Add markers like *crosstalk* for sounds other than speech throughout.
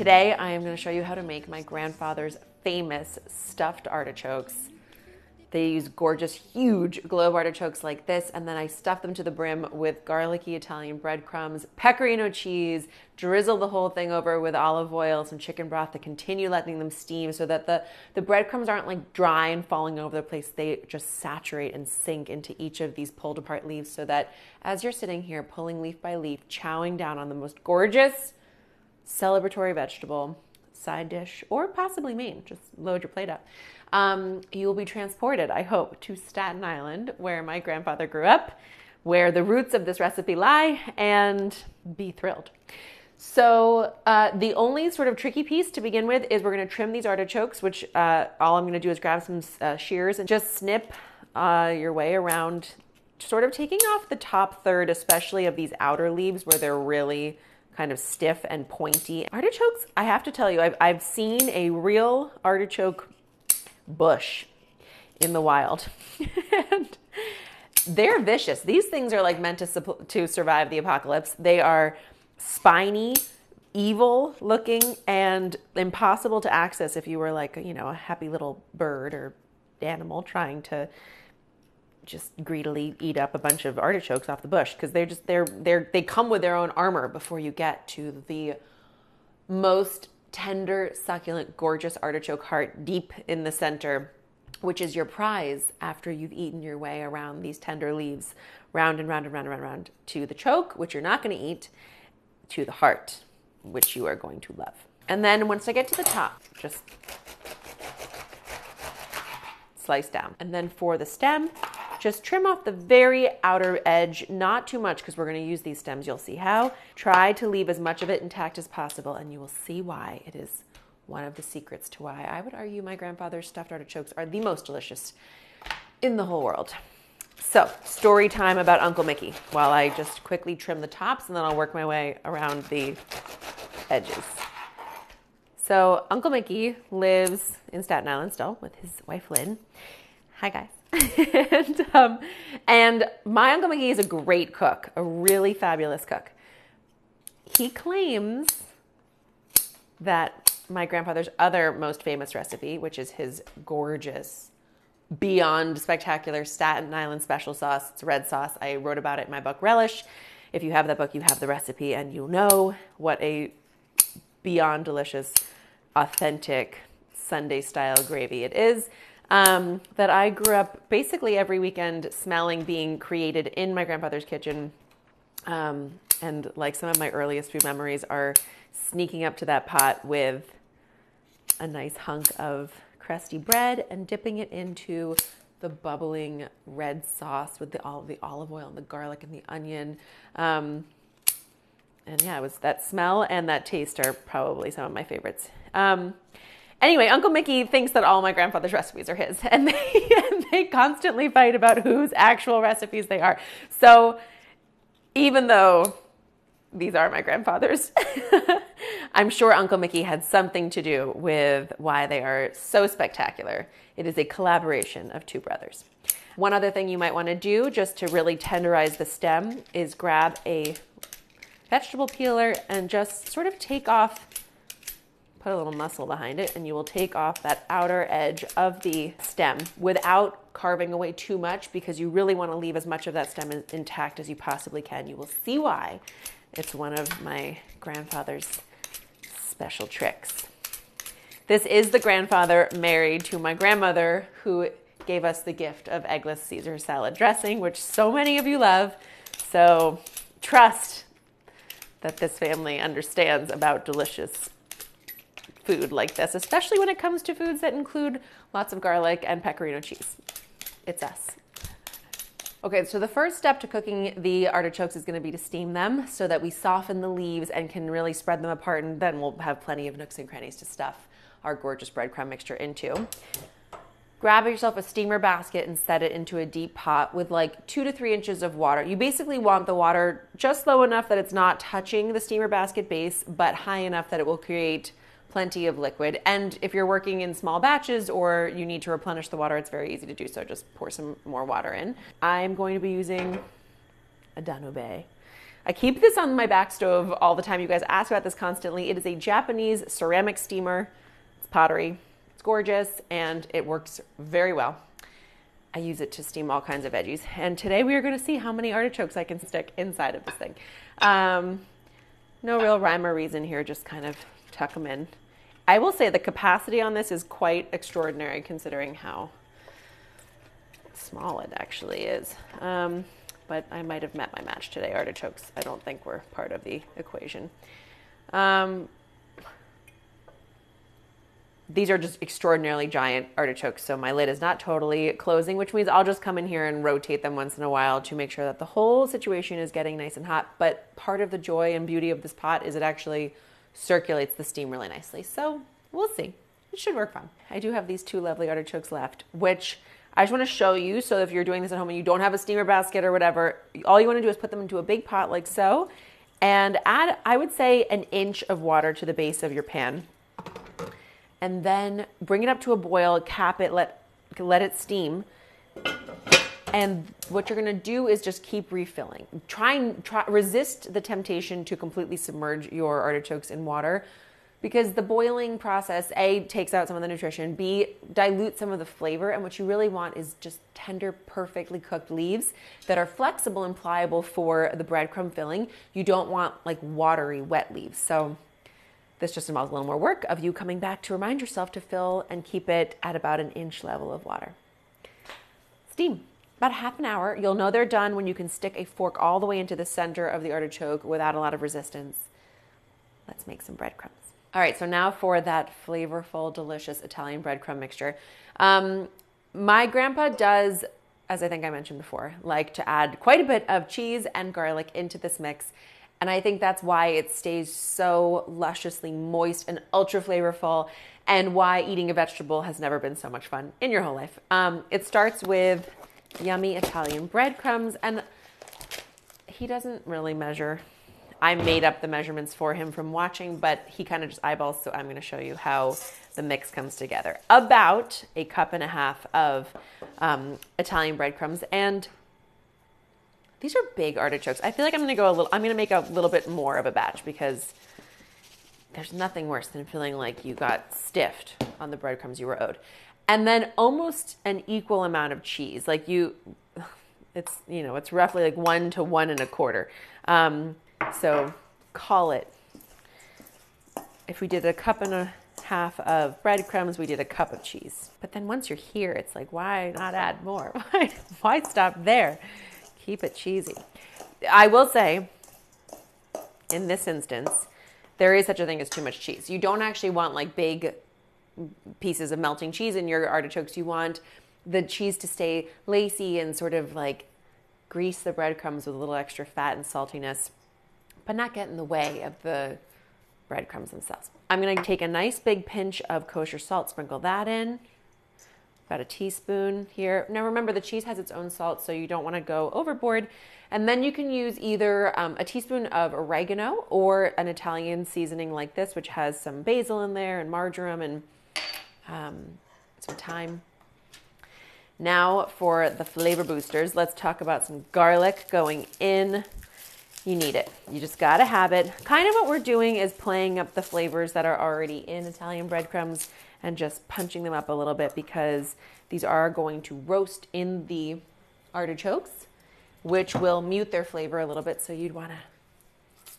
Today I am going to show you how to make my grandfather's famous stuffed artichokes. They use gorgeous, huge globe artichokes like this, and then I stuff them to the brim with garlicky Italian breadcrumbs, pecorino cheese, drizzle the whole thing over with olive oil, some chicken broth to continue letting them steam so that the, the breadcrumbs aren't like dry and falling over the place. They just saturate and sink into each of these pulled apart leaves so that as you're sitting here pulling leaf by leaf, chowing down on the most gorgeous celebratory vegetable, side dish, or possibly main, just load your plate up um, you will be transported, I hope, to Staten Island, where my grandfather grew up, where the roots of this recipe lie, and be thrilled. So, uh, the only sort of tricky piece to begin with is we're going to trim these artichokes, which uh, all I'm going to do is grab some uh, shears and just snip uh, your way around, sort of taking off the top third, especially of these outer leaves where they're really kind of stiff and pointy. Artichokes, I have to tell you, I've, I've seen a real artichoke bush in the wild. *laughs* and they're vicious. These things are like meant to, to survive the apocalypse. They are spiny, evil looking, and impossible to access if you were like, you know, a happy little bird or animal trying to just greedily eat up a bunch of artichokes off the bush because they're just they're they're they come with their own armor before you get to the most tender, succulent, gorgeous artichoke heart deep in the center, which is your prize after you've eaten your way around these tender leaves, round and round and round and round, and round to the choke, which you're not going to eat, to the heart, which you are going to love. And then once I get to the top, just slice down. And then for the stem, just trim off the very outer edge, not too much because we're going to use these stems. You'll see how. Try to leave as much of it intact as possible, and you will see why it is one of the secrets to why I would argue my grandfather's stuffed artichokes are the most delicious in the whole world. So, story time about Uncle Mickey while I just quickly trim the tops and then I'll work my way around the edges. So, Uncle Mickey lives in Staten Island still with his wife Lynn. Hi, guys. *laughs* and, um, and my Uncle Mickey is a great cook, a really fabulous cook. He claims that my grandfather's other most famous recipe, which is his gorgeous, beyond spectacular Staten Island special sauce, it's red sauce. I wrote about it in my book Relish. If you have that book, you have the recipe and you'll know what a beyond delicious, authentic Sunday style gravy it is um, that I grew up basically every weekend smelling being created in my grandfather's kitchen. Um, and like some of my earliest food memories are sneaking up to that pot with a nice hunk of crusty bread and dipping it into the bubbling red sauce with the all the olive oil and the garlic and the onion. Um, and yeah, it was that smell and that taste are probably some of my favorites. Um, Anyway, Uncle Mickey thinks that all my grandfather's recipes are his, and they, *laughs* and they constantly fight about whose actual recipes they are. So, even though these are my grandfather's, *laughs* I'm sure Uncle Mickey had something to do with why they are so spectacular. It is a collaboration of two brothers. One other thing you might want to do just to really tenderize the stem is grab a vegetable peeler and just sort of take off put a little muscle behind it and you will take off that outer edge of the stem without carving away too much because you really want to leave as much of that stem intact as you possibly can. You will see why. It's one of my grandfather's special tricks. This is the grandfather married to my grandmother who gave us the gift of eggless Caesar salad dressing, which so many of you love. So trust that this family understands about delicious food like this, especially when it comes to foods that include lots of garlic and pecorino cheese. It's us. Okay, so the first step to cooking the artichokes is going to be to steam them so that we soften the leaves and can really spread them apart, and then we'll have plenty of nooks and crannies to stuff our gorgeous breadcrumb mixture into. Grab yourself a steamer basket and set it into a deep pot with like two to three inches of water. You basically want the water just low enough that it's not touching the steamer basket base, but high enough that it will create plenty of liquid. And if you're working in small batches or you need to replenish the water, it's very easy to do so. Just pour some more water in. I'm going to be using a donabe. I keep this on my back stove all the time. You guys ask about this constantly. It is a Japanese ceramic steamer. It's pottery. It's gorgeous and it works very well. I use it to steam all kinds of veggies. And today we are going to see how many artichokes I can stick inside of this thing. Um, no real rhyme or reason here, just kind of tuck them in. I will say the capacity on this is quite extraordinary considering how small it actually is. Um, but I might have met my match today. Artichokes, I don't think were part of the equation. Um, these are just extraordinarily giant artichokes, so my lid is not totally closing, which means I'll just come in here and rotate them once in a while to make sure that the whole situation is getting nice and hot. But part of the joy and beauty of this pot is it actually circulates the steam really nicely. So we'll see. It should work fine. I do have these two lovely artichokes left, which I just want to show you so if you're doing this at home and you don't have a steamer basket or whatever, all you want to do is put them into a big pot like so and add, I would say, an inch of water to the base of your pan. And then bring it up to a boil, cap it, let, let it steam. And what you're gonna do is just keep refilling. Try and try, resist the temptation to completely submerge your artichokes in water because the boiling process a takes out some of the nutrition b dilutes some of the flavor and what you really want is just tender perfectly cooked leaves that are flexible and pliable for the breadcrumb filling. You don't want like watery wet leaves. So this just involves a little more work of you coming back to remind yourself to fill and keep it at about an inch level of water. Steam about half an hour you'll know they're done when you can stick a fork all the way into the center of the artichoke without a lot of resistance let's make some breadcrumbs all right, so now for that flavorful, delicious Italian breadcrumb mixture. Um, my grandpa does, as I think I mentioned before, like to add quite a bit of cheese and garlic into this mix. And I think that's why it stays so lusciously moist and ultra flavorful, and why eating a vegetable has never been so much fun in your whole life. Um, it starts with yummy Italian breadcrumbs, and he doesn't really measure I made up the measurements for him from watching, but he kind of just eyeballs. So I'm going to show you how the mix comes together. About a cup and a half of um, Italian breadcrumbs, and these are big artichokes. I feel like I'm going to go a little. I'm going to make a little bit more of a batch because there's nothing worse than feeling like you got stiffed on the breadcrumbs you were owed, and then almost an equal amount of cheese. Like you, *sighs* it's you know it's roughly like one to one and a quarter. Um, so call it. If we did a cup and a half of breadcrumbs, we did a cup of cheese. But then once you're here, it's like, why not add more? *laughs* Why, why stop there? Keep it cheesy. I will say, in this instance, there is such a thing as too much cheese. You don't actually want like big pieces of melting cheese in your artichokes. You want the cheese to stay lacy and sort of like grease the breadcrumbs with a little extra fat and saltiness but not get in the way of the breadcrumbs themselves. I'm going to take a nice big pinch of kosher salt, sprinkle that in. About a teaspoon here. Now remember, the cheese has its own salt, so you don't want to go overboard. And then you can use either um, a teaspoon of oregano or an Italian seasoning like this, which has some basil in there and marjoram and um, some thyme. Now for the flavor boosters, let's talk about some garlic going in you need it. You just gotta have it. Kind of what we're doing is playing up the flavors that are already in Italian breadcrumbs and just punching them up a little bit because these are going to roast in the artichokes, which will mute their flavor a little bit. So you'd wanna,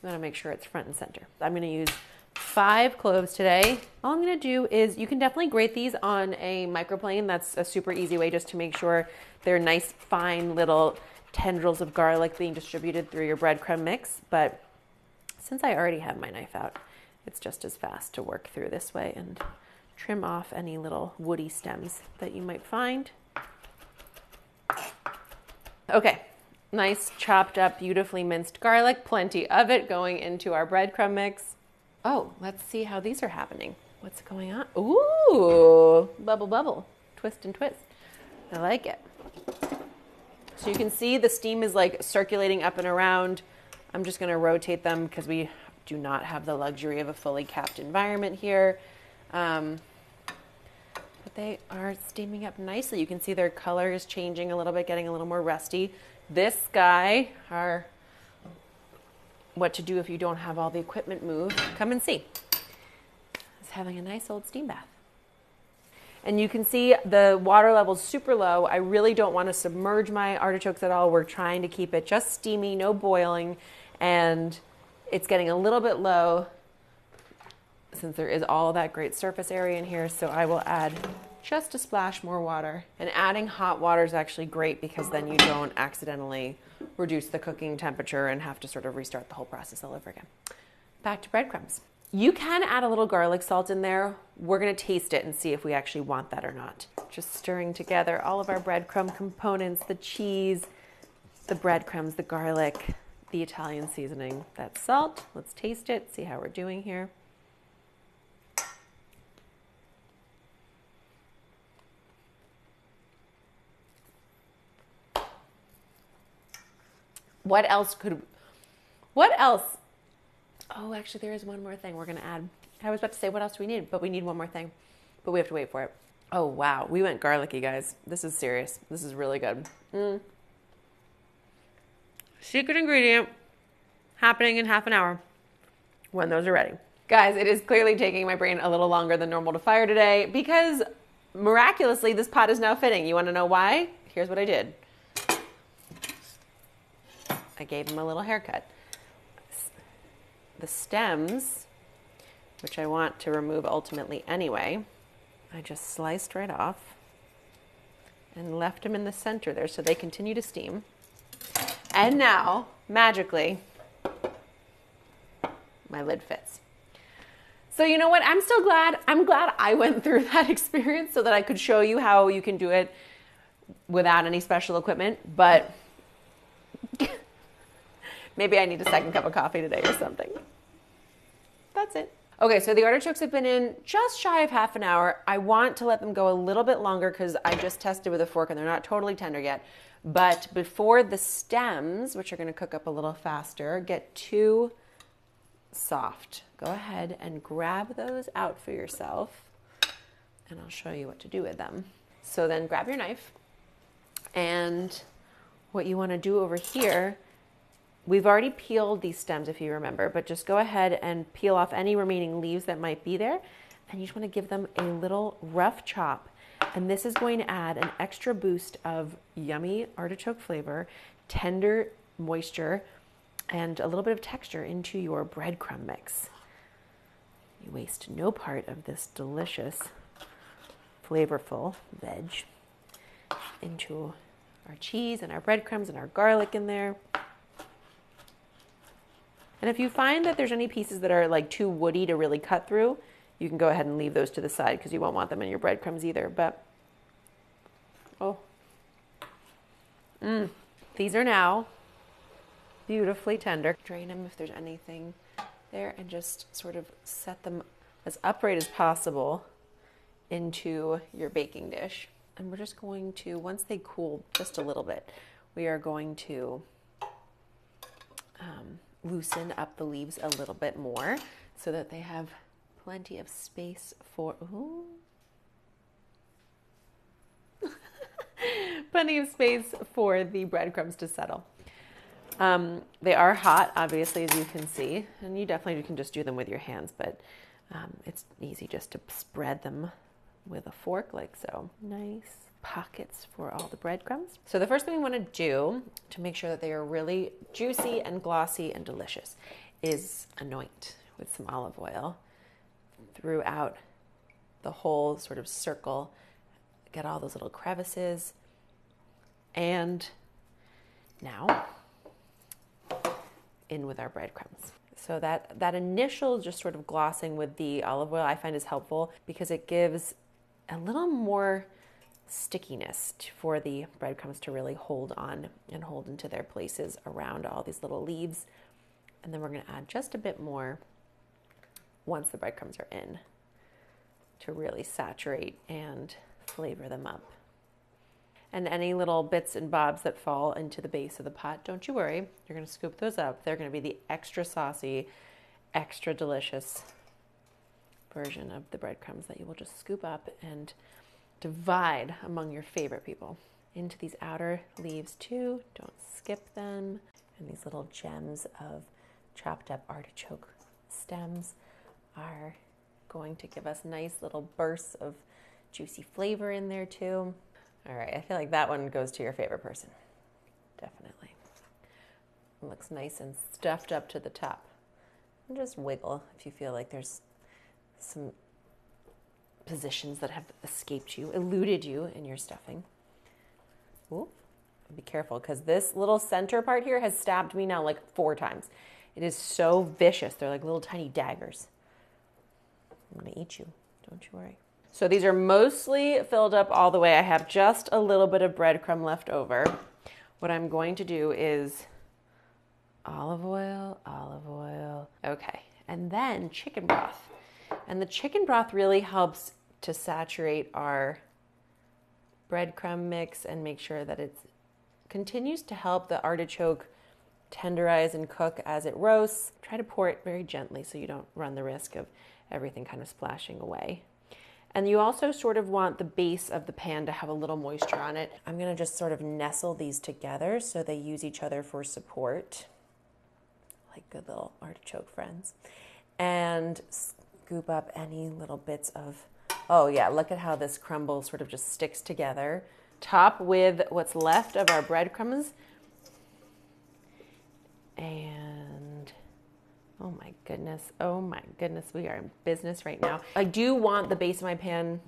wanna make sure it's front and center. I'm gonna use five cloves today. All I'm gonna do is you can definitely grate these on a microplane. That's a super easy way just to make sure they're nice, fine little tendrils of garlic being distributed through your breadcrumb mix. But since I already have my knife out, it's just as fast to work through this way and trim off any little woody stems that you might find. Okay, nice chopped up, beautifully minced garlic, plenty of it going into our breadcrumb mix. Oh, let's see how these are happening. What's going on? Ooh, bubble, bubble, twist and twist. I like it. So you can see the steam is like circulating up and around. I'm just gonna rotate them because we do not have the luxury of a fully capped environment here. Um, but they are steaming up nicely. You can see their color is changing a little bit, getting a little more rusty. This guy, our what to do if you don't have all the equipment moved, come and see. It's having a nice old steam bath. And you can see the water level is super low. I really don't want to submerge my artichokes at all. We're trying to keep it just steamy, no boiling, and it's getting a little bit low since there is all that great surface area in here. So I will add just a splash more water. And adding hot water is actually great because then you don't accidentally reduce the cooking temperature and have to sort of restart the whole process all over again. Back to breadcrumbs. You can add a little garlic salt in there. We're gonna taste it and see if we actually want that or not. Just stirring together all of our breadcrumb components, the cheese, the breadcrumbs, the garlic, the Italian seasoning. That's salt. Let's taste it, see how we're doing here. What else could, what else? Oh, actually, there is one more thing we're going to add. I was about to say, what else do we need? But we need one more thing. But we have to wait for it. Oh, wow. We went garlicky, guys. This is serious. This is really good. Mm. Secret ingredient happening in half an hour when those are ready. Guys, it is clearly taking my brain a little longer than normal to fire today because miraculously this pot is now fitting. You want to know why? Here's what I did. I gave him a little haircut. The stems, which I want to remove ultimately anyway, I just sliced right off and left them in the center there so they continue to steam. And now, magically, my lid fits. So you know what? I'm still glad. I'm glad I went *laughs* through that experience so that I could show you how you can do it without any special equipment, but Maybe I need a second cup of coffee today or something. That's it. Okay, so the artichokes have been in just shy of half an hour. I want to let them go a little bit longer because I just tested with a fork and they're not totally tender yet. But before the stems, which are going to cook up a little faster, get too soft, go ahead and grab those out for yourself and I'll show you what to do with them. So then grab your knife and what you want to do over here We've already peeled these stems, if you remember, but just go ahead and peel off any remaining leaves that might be there. And you just want to give them a little rough chop. And this is going to add an extra boost of yummy artichoke flavor, tender moisture, and a little bit of texture into your breadcrumb mix. You waste no part of this delicious, flavorful veg into our cheese and our breadcrumbs and our garlic in there. And if you find that there's any pieces that are like too woody to really cut through, you can go ahead and leave those to the side because you won't want them in your breadcrumbs either. But, oh, mm, these are now beautifully tender. Drain them if there's anything there and just sort of set them as upright as possible into your baking dish. And we're just going to, once they cool just a little bit, we are going to loosen up the leaves a little bit more so that they have plenty of space for *laughs* plenty of space for the breadcrumbs to settle. Um, they are hot, obviously, as you can see, and you definitely can just do them with your hands, but um, it's easy just to spread them with a fork like so. Nice pockets for all the breadcrumbs. So the first thing we want to do to make sure that they are really juicy and glossy and delicious is anoint with some olive oil throughout the whole sort of circle. Get all those little crevices. And now in with our breadcrumbs. So that that initial just sort of glossing with the olive oil I find is helpful because it gives a little more stickiness for the breadcrumbs to really hold on and hold into their places around all these little leaves. And then we're going to add just a bit more once the breadcrumbs are in to really saturate and flavor them up. And any little bits and bobs that fall into the base of the pot, don't you worry. You're going to scoop those up. They're going to be the extra saucy, extra delicious version of the breadcrumbs that you will just scoop up and divide among your favorite people. Into these outer leaves too, don't skip them. And these little gems of chopped up artichoke stems are going to give us nice little bursts of juicy flavor in there too. All right, I feel like that one goes to your favorite person. Definitely. It looks nice and stuffed up to the top. And just wiggle if you feel like there's some positions that have escaped you, eluded you in your stuffing. Ooh, be careful because this little center part here has stabbed me now like four times. It is so vicious. They're like little tiny daggers. I'm to eat you. Don't you worry. So these are mostly filled up all the way. I have just a little bit of breadcrumb left over. What I'm going to do is olive oil, olive oil. Okay. And then chicken broth. And the chicken broth really helps to saturate our breadcrumb mix and make sure that it continues to help the artichoke tenderize and cook as it roasts. Try to pour it very gently so you don't run the risk of everything kind of splashing away. And you also sort of want the base of the pan to have a little moisture on it. I'm gonna just sort of nestle these together so they use each other for support, like good little artichoke friends. And scoop up any little bits of, oh yeah, look at how this crumble sort of just sticks together. Top with what's left of our breadcrumbs. And oh my goodness, oh my goodness, we are in business right now. I do want the base of my pan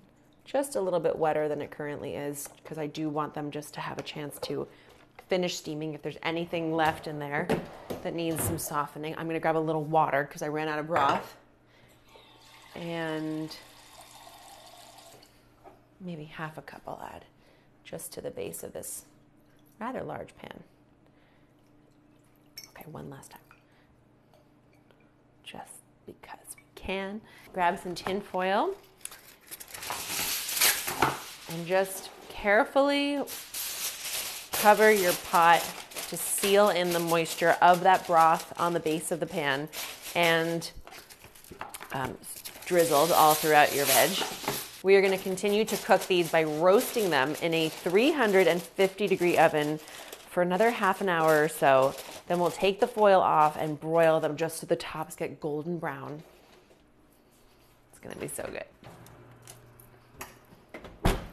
just a little bit wetter than it currently is because I do want them just to have a chance to finish steaming. If there's anything left in there that needs some softening, I'm gonna grab a little water because I ran out of broth and maybe half a cup I'll add just to the base of this rather large pan. Okay, one last time. Just because we can. Grab some tin foil and just carefully cover your pot to seal in the moisture of that broth on the base of the pan and um, drizzled all throughout your veg. We are going to continue to cook these by roasting them in a 350 degree oven for another half an hour or so. Then we'll take the foil off and broil them just so the tops get golden brown. It's going to be so good.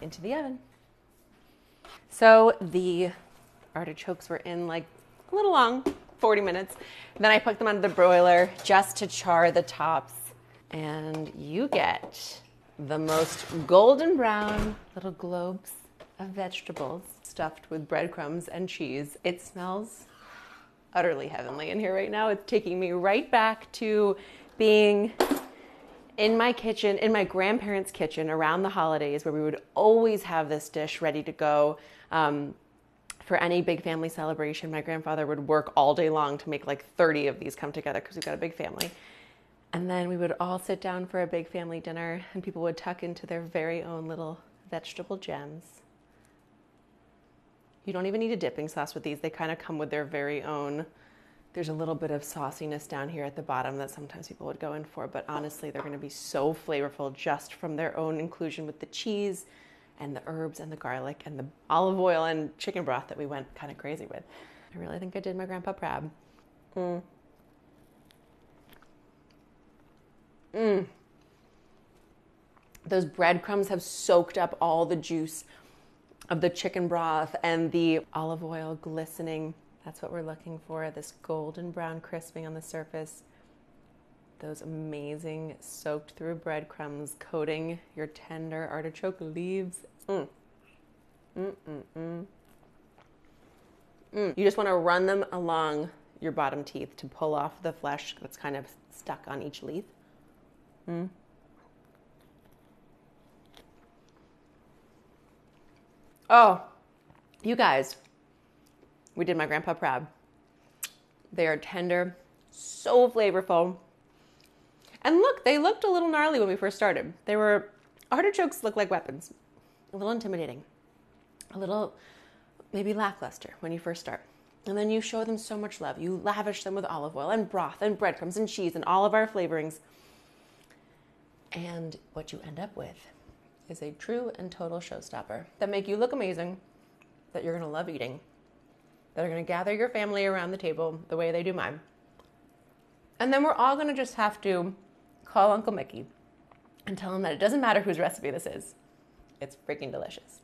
Into the oven. So the artichokes were in like a little long, 40 minutes. Then I put them under the broiler just to char the tops and you get the most golden brown little globes of vegetables stuffed with breadcrumbs and cheese. It smells utterly heavenly in here right now. It's taking me right back to being in my kitchen, in my grandparents' kitchen around the holidays, where we would always have this dish ready to go. Um, for any big family celebration, my grandfather would work all day long to make like 30 of these come together because we've got a big family. And then we would all sit down for a big family dinner, and people would tuck into their very own little vegetable gems. You don't even need a dipping sauce with these, they kind of come with their very own. There's a little bit of sauciness down here at the bottom that sometimes people would go in for, but honestly, they're going to be so flavorful just from their own inclusion with the cheese and the herbs and the garlic and the olive oil and chicken broth that we went kind of crazy with. I really think I did my grandpa proud. Mm. Mm. Those breadcrumbs have soaked up all the juice of the chicken broth and the olive oil glistening. That's what we're looking for this golden brown crisping on the surface. Those amazing soaked through breadcrumbs coating your tender artichoke leaves. Mm. Mm. You just want to run them along your bottom teeth to pull off the flesh that's kind of stuck on each leaf. Mm. Oh, you guys, we did my grandpa proud. They are tender, so flavorful. And look, they looked a little gnarly when we first started. They were, artichokes look like weapons, a little intimidating, a little maybe lackluster when you first start. And then you show them so much love. You lavish them with olive oil and broth and breadcrumbs and cheese and all of our flavorings. And what you end up with is a true and total showstopper that make you look amazing, that you're gonna love eating, that are gonna gather your family around the table the way they do mine. And then we're all going to just have to call Uncle Mickey and tell him that it doesn't matter whose recipe this is. It's freaking delicious.